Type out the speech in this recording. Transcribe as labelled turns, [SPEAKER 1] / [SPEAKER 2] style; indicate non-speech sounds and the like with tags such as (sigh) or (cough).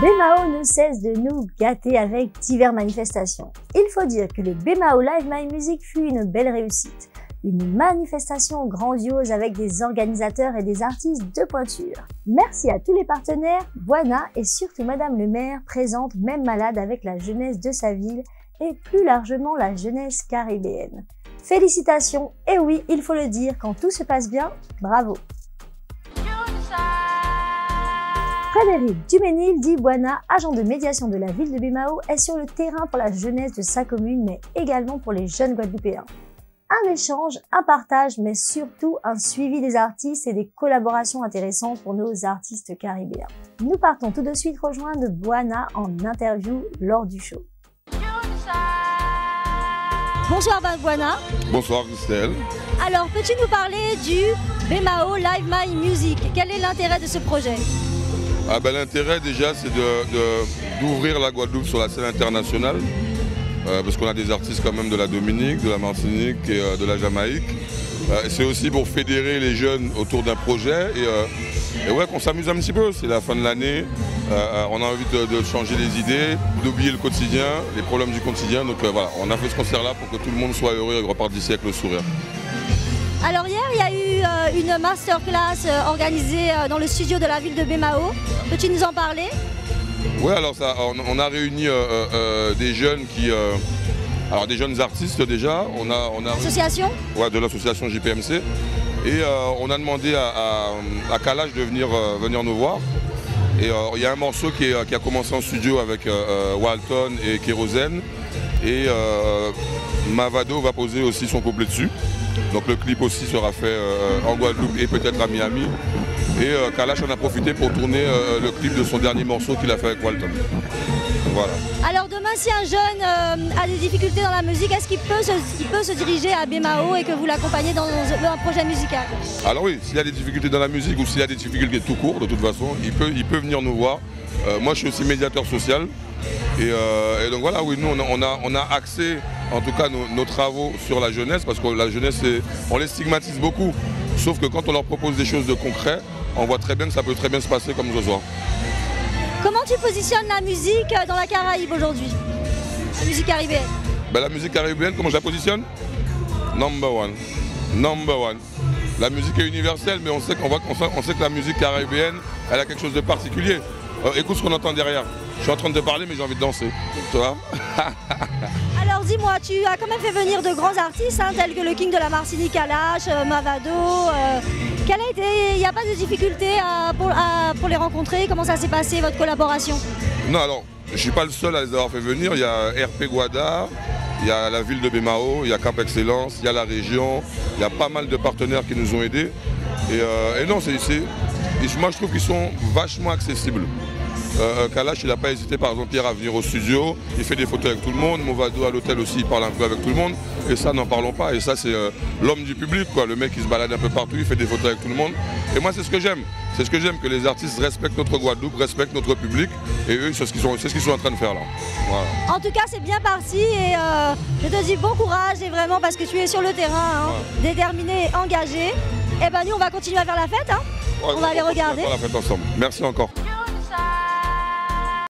[SPEAKER 1] Bemao ne cesse de nous gâter avec diverses manifestations. Il faut dire que le Bemao Live My Music fut une belle réussite. Une manifestation grandiose avec des organisateurs et des artistes de pointure. Merci à tous les partenaires, Buana et surtout Madame le maire présente même malade avec la jeunesse de sa ville et plus largement la jeunesse caribéenne. Félicitations, et oui, il faut le dire, quand tout se passe bien, bravo. Frédéric Duménil dit Buana, agent de médiation de la ville de Bimao, est sur le terrain pour la jeunesse de sa commune, mais également pour les jeunes Guadeloupéens. Un échange, un partage, mais surtout un suivi des artistes et des collaborations intéressantes pour nos artistes caribéens. Nous partons tout de suite rejoindre Buana en interview lors du show. Bonsoir Buana.
[SPEAKER 2] Bonsoir Christelle.
[SPEAKER 1] Alors, peux-tu nous parler du Bemao Live My Music? Quel est l'intérêt de ce projet?
[SPEAKER 2] Ah ben, L'intérêt déjà c'est d'ouvrir la Guadeloupe sur la scène internationale euh, parce qu'on a des artistes quand même de la Dominique, de la Martinique et euh, de la Jamaïque. Euh, c'est aussi pour fédérer les jeunes autour d'un projet. Et, ouais qu'on s'amuse un petit peu, c'est la fin de l'année, on a envie de, changer les idées, d'oublier le quotidien, les problèmes du quotidien, donc voilà, on a fait ce concert là pour que tout le monde soit heureux et reparte d'ici avec le sourire.
[SPEAKER 1] Alors hier, il y a eu euh, une masterclass euh, organisée euh, dans le studio de la ville de Bemao. Peux-tu nous en parler?
[SPEAKER 2] Oui, alors ça, on, a réuni des jeunes qui... alors des jeunes artistes déjà. On a, on a,
[SPEAKER 1] Association?
[SPEAKER 2] Ouais, de l'association JPMC. Et on a demandé à, à, Kalash de venir, venir nous voir. Et il y a un morceau qui, qui, a commencé en studio avec Walton et Kérosène. Et Mavado va poser aussi son couplet dessus. Donc le clip aussi sera fait euh, en Guadeloupe et peut-être à Miami. Et euh, Kalash en a profité pour tourner euh, le clip de son dernier morceau qu'il a fait avec Walton.
[SPEAKER 1] Voilà. Alors demain, si un jeune a des difficultés dans la musique, est-ce qu'il peut, se, diriger à Bemao et que vous l'accompagnez dans un projet musical?
[SPEAKER 2] Alors oui, s'il y a des difficultés dans la musique ou s'il y a des difficultés tout court, de toute façon, il peut, il peut venir nous voir. moi, je suis aussi médiateur social. Et, donc voilà, oui, nous, on a, on a accès en tout cas nos, travaux sur la jeunesse, parce que la jeunesse, on les stigmatise beaucoup. Sauf que quand on leur propose des choses de concret, on voit très bien que ça peut très bien se passer comme ce soir.
[SPEAKER 1] Comment tu positionnes la musique dans la Caraïbe aujourd'hui? La musique caribéenne
[SPEAKER 2] ben, La musique caribéenne, comment je la positionne? Number one. Number one. La musique est universelle, mais on sait, on sait que la musique caribéenne, elle a quelque chose de particulier. Euh, écoute ce qu'on entend derrière. Je suis en train de parler, mais j'ai envie de danser. Tu vois (laughs)
[SPEAKER 1] Alors dis-moi, tu as quand même fait venir de grands artistes, hein, tels que le King de la Martinique, Kalash, euh, Mavado. Euh, quelle a été, il n'y a pas de difficulté pour, les rencontrer? Comment ça s'est passé, votre collaboration?
[SPEAKER 2] Non, alors, je ne suis pas le seul à les avoir fait venir. Il y a RP Guada, il y a la ville de Bémao, il y a Cap Excellence, il y a la région. Il y a pas mal de partenaires qui nous ont aidés. Et, et non, c'est moi je trouve qu'ils sont vachement accessibles. Euh, euh, Kalash, il n'a pas hésité par exemple hier à venir au studio, il fait des photos avec tout le monde, Movado à l'hôtel aussi, il parle un peu avec tout le monde, et ça n'en parlons pas, et ça c'est euh, l'homme du public, quoi. le mec qui se balade un peu partout, il fait des photos avec tout le monde, et moi c'est ce que j'aime, c'est ce que j'aime, que les artistes respectent notre Guadeloupe, respectent notre public, et eux c'est ce qu'ils sont, sont, en train de faire là.
[SPEAKER 1] En tout cas c'est bien parti, et je te dis bon courage, et vraiment parce que tu es sur le terrain, hein, déterminé, engagé, et ben nous on va continuer à faire la fête, hein. On va aller regarder.
[SPEAKER 2] On va faire ensemble. Merci encore.